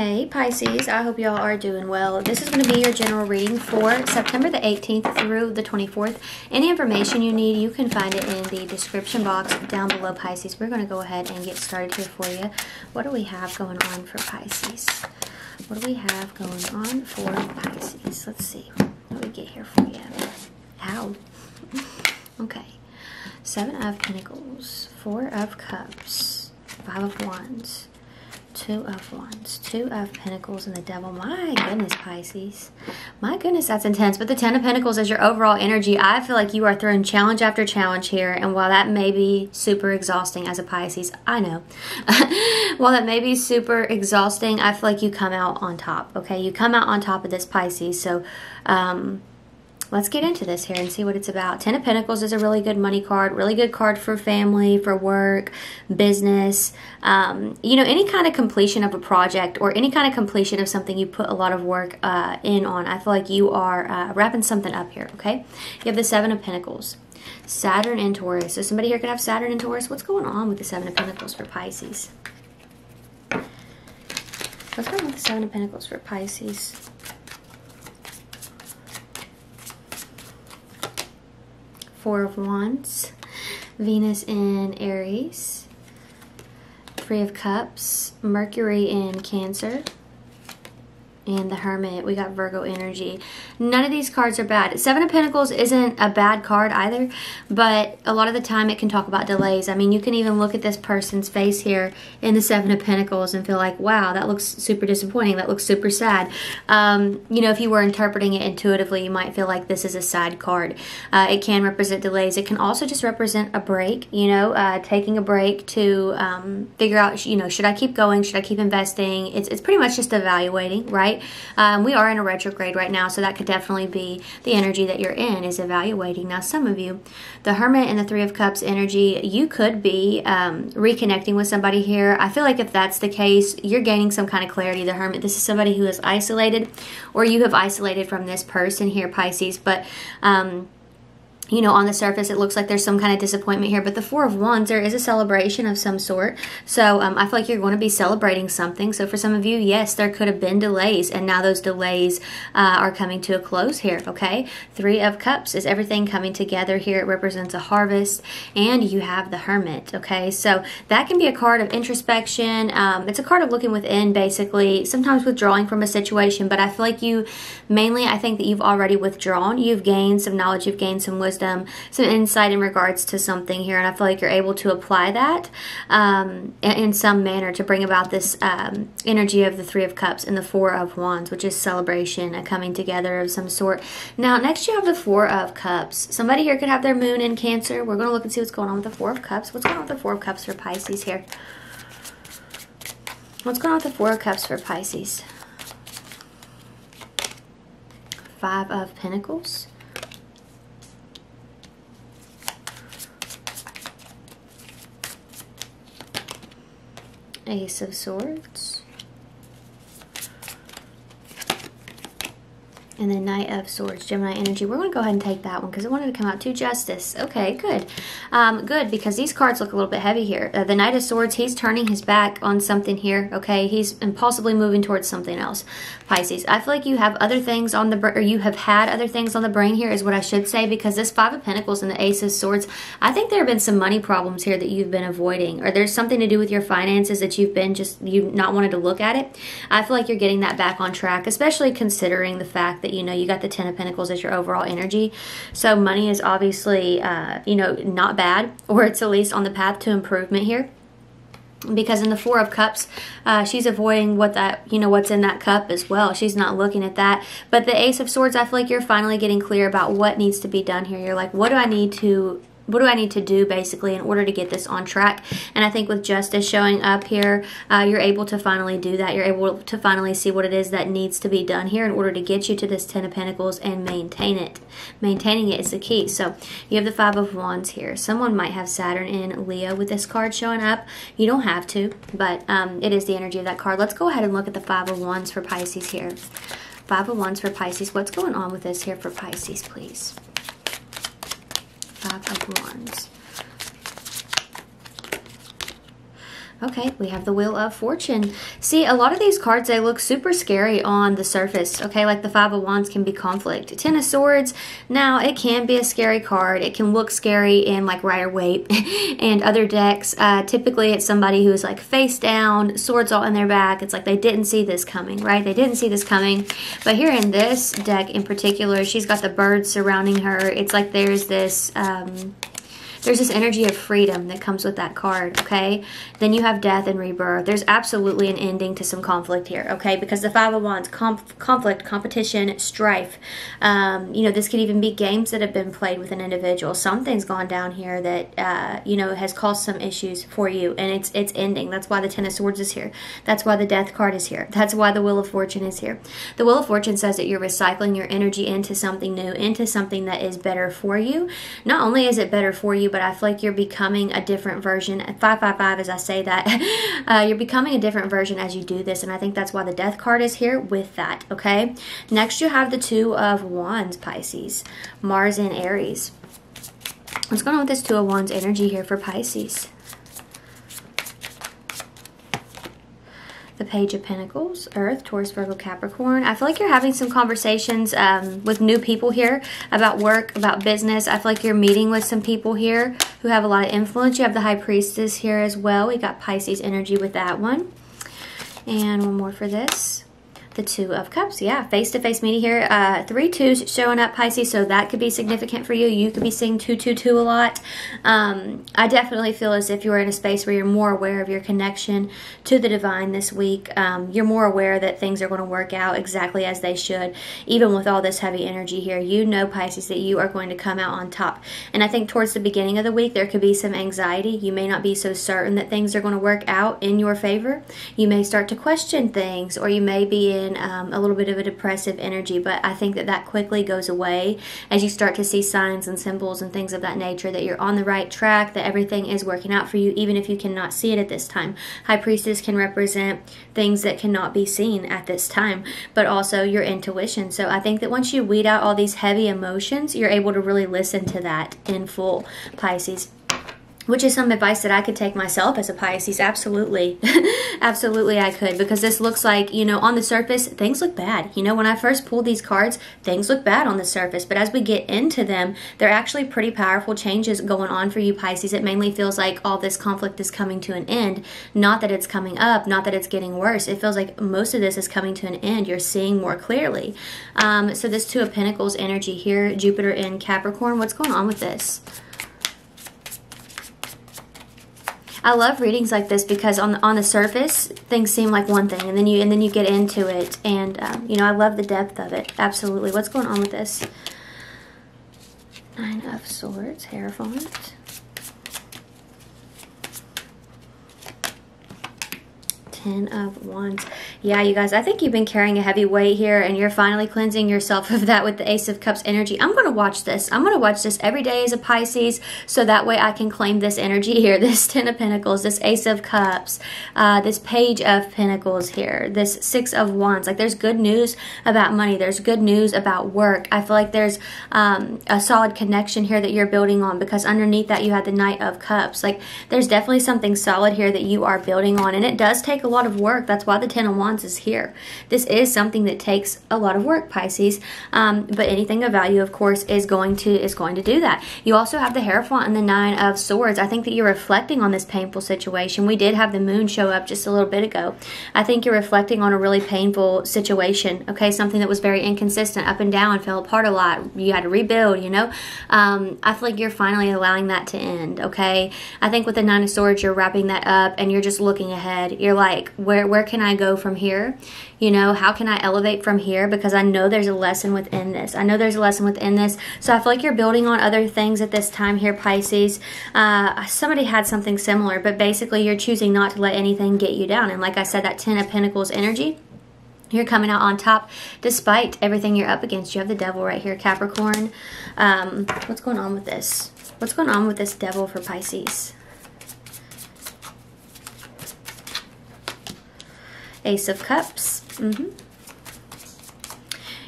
Hey Pisces, I hope y'all are doing well. This is going to be your general reading for September the 18th through the 24th. Any information you need, you can find it in the description box down below Pisces. We're going to go ahead and get started here for you. What do we have going on for Pisces? What do we have going on for Pisces? Let's see. What do we get here for you? Ow. okay. Seven of Pentacles, Four of Cups, Five of Wands, Two of Wands, Two of Pentacles, and the Devil. My goodness, Pisces. My goodness, that's intense. But the Ten of Pentacles is your overall energy. I feel like you are throwing challenge after challenge here. And while that may be super exhausting as a Pisces, I know. while that may be super exhausting, I feel like you come out on top, okay? You come out on top of this Pisces. So, um, let's get into this here and see what it's about. Ten of Pentacles is a really good money card, really good card for family, for work, business, um, you know, any kind of completion of a project or any kind of completion of something you put a lot of work uh, in on. I feel like you are uh, wrapping something up here, okay? You have the Seven of Pentacles. Saturn and Taurus. So somebody here could have Saturn and Taurus. What's going on with the Seven of Pentacles for Pisces? What's going on with the Seven of Pentacles for Pisces? Four of Wands, Venus in Aries, Three of Cups, Mercury in Cancer, and the Hermit. We got Virgo energy. None of these cards are bad. Seven of Pentacles isn't a bad card either, but a lot of the time it can talk about delays. I mean, you can even look at this person's face here in the Seven of Pentacles and feel like, wow, that looks super disappointing. That looks super sad. Um, you know, if you were interpreting it intuitively, you might feel like this is a sad card. Uh, it can represent delays. It can also just represent a break, you know, uh, taking a break to um, figure out, you know, should I keep going? Should I keep investing? It's, it's pretty much just evaluating, right? Um, we are in a retrograde right now, so that could definitely be the energy that you're in is evaluating. Now, some of you, the Hermit and the Three of Cups energy, you could be um, reconnecting with somebody here. I feel like if that's the case, you're gaining some kind of clarity. The Hermit, this is somebody who is isolated, or you have isolated from this person here, Pisces, but um, you know, on the surface, it looks like there's some kind of disappointment here. But the Four of Wands, there is a celebration of some sort. So um, I feel like you're going to be celebrating something. So for some of you, yes, there could have been delays. And now those delays uh, are coming to a close here, okay? Three of Cups is everything coming together here. It represents a harvest. And you have the Hermit, okay? So that can be a card of introspection. Um, it's a card of looking within, basically. Sometimes withdrawing from a situation. But I feel like you, mainly, I think that you've already withdrawn. You've gained some knowledge. You've gained some wisdom wisdom, some insight in regards to something here, and I feel like you're able to apply that um, in some manner to bring about this um, energy of the Three of Cups and the Four of Wands, which is celebration, a coming together of some sort. Now, next you have the Four of Cups. Somebody here could have their moon in Cancer. We're going to look and see what's going on with the Four of Cups. What's going on with the Four of Cups for Pisces here? What's going on with the Four of Cups for Pisces? Five of Pentacles. Ace of Swords. And then Knight of Swords, Gemini energy. We're going to go ahead and take that one because it wanted to come out to Justice. Okay, good. Um, good, because these cards look a little bit heavy here. Uh, the Knight of Swords, he's turning his back on something here, okay? He's impulsively moving towards something else. Pisces, I feel like you have other things on the, or you have had other things on the brain here is what I should say, because this Five of Pentacles and the Ace of Swords, I think there have been some money problems here that you've been avoiding, or there's something to do with your finances that you've been just, you've not wanted to look at it. I feel like you're getting that back on track, especially considering the fact that you know you got the ten of pentacles as your overall energy so money is obviously uh, you know not bad or it's at least on the path to improvement here. Because in the four of cups uh, she's avoiding what that you know what's in that cup as well. She's not looking at that. But the ace of swords i feel like you're finally getting clear about what needs to be done here. You're like what do i need to what do I need to do basically in order to get this on track? And I think with justice showing up here, uh, you're able to finally do that. You're able to finally see what it is that needs to be done here in order to get you to this Ten of Pentacles and maintain it. Maintaining it is the key. So you have the Five of Wands here. Someone might have Saturn in Leo with this card showing up. You don't have to, but um, it is the energy of that card. Let's go ahead and look at the Five of Wands for Pisces here. Five of Wands for Pisces. What's going on with this here for Pisces, please? Five of Wands. Okay, we have the Wheel of Fortune. See, a lot of these cards, they look super scary on the surface, okay? Like the Five of Wands can be conflict. Ten of Swords, now it can be a scary card. It can look scary in like Rider-Waite and other decks. Uh, typically, it's somebody who is like face down, swords all in their back. It's like they didn't see this coming, right? They didn't see this coming. But here in this deck in particular, she's got the birds surrounding her. It's like there's this... Um, there's this energy of freedom that comes with that card, okay? Then you have death and rebirth. There's absolutely an ending to some conflict here, okay? Because the Five of Wands, conf conflict, competition, strife. Um, you know, this could even be games that have been played with an individual. Something's gone down here that, uh, you know, has caused some issues for you, and it's it's ending. That's why the Ten of Swords is here. That's why the Death card is here. That's why the Wheel of Fortune is here. The Wheel of Fortune says that you're recycling your energy into something new, into something that is better for you. Not only is it better for you, but I feel like you're becoming a different version. 555, as I say that, uh, you're becoming a different version as you do this, and I think that's why the Death card is here with that, okay? Next, you have the Two of Wands, Pisces, Mars and Aries. What's going on with this Two of Wands energy here for Pisces? The Page of Pentacles, Earth, Taurus, Virgo, Capricorn. I feel like you're having some conversations um, with new people here about work, about business. I feel like you're meeting with some people here who have a lot of influence. You have the High Priestess here as well. We got Pisces energy with that one. And one more for this the Two of Cups. Yeah, face-to-face meeting here. Uh, three twos showing up, Pisces, so that could be significant for you. You could be seeing 222 a lot. Um, I definitely feel as if you're in a space where you're more aware of your connection to the divine this week. Um, you're more aware that things are going to work out exactly as they should. Even with all this heavy energy here, you know, Pisces, that you are going to come out on top. And I think towards the beginning of the week, there could be some anxiety. You may not be so certain that things are going to work out in your favor. You may start to question things, or you may be in um, a little bit of a depressive energy, but I think that that quickly goes away as you start to see signs and symbols and things of that nature that you're on the right track, that everything is working out for you, even if you cannot see it at this time. High Priestess can represent things that cannot be seen at this time, but also your intuition. So I think that once you weed out all these heavy emotions, you're able to really listen to that in full, Pisces which is some advice that I could take myself as a Pisces. Absolutely. Absolutely, I could because this looks like, you know, on the surface, things look bad. You know, when I first pulled these cards, things look bad on the surface. But as we get into them, they're actually pretty powerful changes going on for you, Pisces. It mainly feels like all this conflict is coming to an end. Not that it's coming up, not that it's getting worse. It feels like most of this is coming to an end. You're seeing more clearly. Um, so, this Two of Pentacles energy here, Jupiter in Capricorn, what's going on with this? I love readings like this because on the, on the surface things seem like one thing, and then you and then you get into it, and um, you know I love the depth of it. Absolutely. What's going on with this? Nine of Swords, Hierophant. Ten of Wands. Yeah, you guys, I think you've been carrying a heavy weight here and you're finally cleansing yourself of that with the Ace of Cups energy. I'm going to watch this. I'm going to watch this every day as a Pisces so that way I can claim this energy here. This Ten of Pentacles, this Ace of Cups, uh, this Page of Pentacles here, this Six of Wands. Like there's good news about money. There's good news about work. I feel like there's um, a solid connection here that you're building on because underneath that you had the Knight of Cups. Like there's definitely something solid here that you are building on and it does take a lot of work. That's why the Ten of Wands Wands is here. This is something that takes a lot of work, Pisces. Um, but anything of value, of course, is going to is going to do that. You also have the Hierophant and the Nine of Swords. I think that you're reflecting on this painful situation. We did have the Moon show up just a little bit ago. I think you're reflecting on a really painful situation. Okay, something that was very inconsistent, up and down, fell apart a lot. You had to rebuild. You know, um, I feel like you're finally allowing that to end. Okay, I think with the Nine of Swords, you're wrapping that up and you're just looking ahead. You're like, where where can I go from here? You know, how can I elevate from here? Because I know there's a lesson within this. I know there's a lesson within this. So I feel like you're building on other things at this time here, Pisces. Uh, somebody had something similar, but basically you're choosing not to let anything get you down. And like I said, that Ten of Pentacles energy. You're coming out on top despite everything you're up against. You have the devil right here, Capricorn. Um, what's going on with this? What's going on with this devil for Pisces? Ace of Cups. Mm -hmm.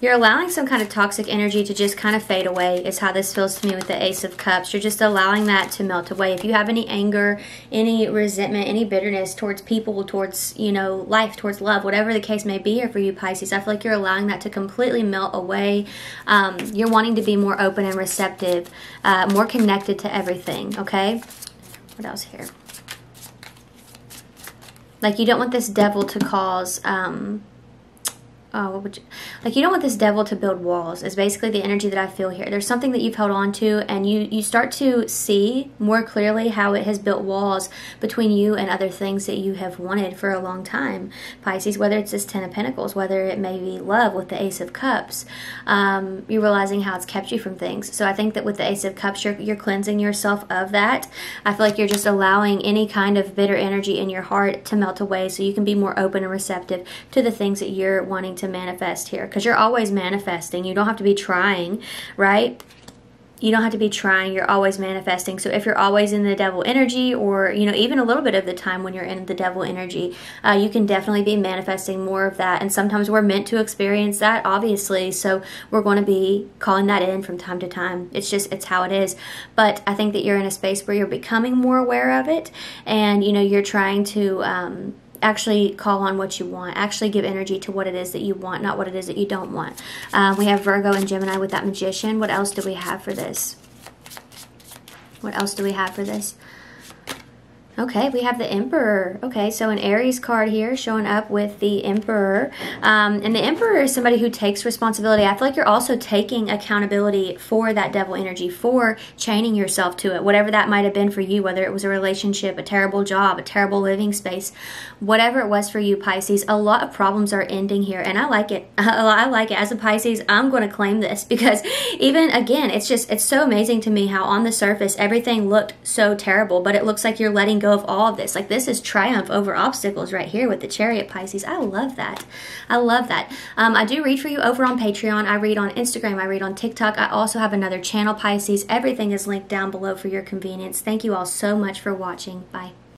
you're allowing some kind of toxic energy to just kind of fade away is how this feels to me with the ace of cups. You're just allowing that to melt away. If you have any anger any resentment any bitterness towards people towards you know life towards love whatever the case may be here for you pisces i feel like you're allowing that to completely melt away. Um, you're wanting to be more open and receptive uh, more connected to everything okay? What else here like you don't want this devil to cause um, oh, what would you, like you don't want this devil to build walls is basically the energy that I feel here. There's something that you've held on to and you, you start to see more clearly how it has built walls between you and other things that you have wanted for a long time. Pisces, whether it's this Ten of Pentacles, whether it may be love with the Ace of Cups, um, you're realizing how it's kept you from things. So I think that with the Ace of Cups, you're, you're cleansing yourself of that. I feel like you're just allowing any kind of bitter energy in your heart to melt away so you can be more open and receptive to the things that you're wanting to manifest here because you're always manifesting. You don't have to be trying, right? you don't have to be trying. You're always manifesting. So if you're always in the devil energy or you know even a little bit of the time when you're in the devil energy uh, you can definitely be manifesting more of that. And sometimes we're meant to experience that obviously. So we're going to be calling that in from time to time. It's just it's how it is. But i think that you're in a space where you're becoming more aware of it and you know you're trying to um, actually call on what you want. Actually give energy to what it is that you want, not what it is that you don't want. Um, we have Virgo and Gemini with that magician. What else do we have for this? What else do we have for this? Okay, we have the Emperor. Okay, so an Aries card here showing up with the Emperor. Um, and the Emperor is somebody who takes responsibility. I feel like you're also taking accountability for that devil energy, for chaining yourself to it, whatever that might have been for you, whether it was a relationship, a terrible job, a terrible living space, whatever it was for you, Pisces. A lot of problems are ending here, and I like it. I like it. As a Pisces, I'm going to claim this because even again, it's just, it's so amazing to me how on the surface everything looked so terrible, but it looks like you're letting go go of all of this. Like this is triumph over obstacles right here with the chariot Pisces. I love that. I love that. Um, I do read for you over on Patreon. I read on Instagram. I read on TikTok. I also have another channel Pisces. Everything is linked down below for your convenience. Thank you all so much for watching. Bye.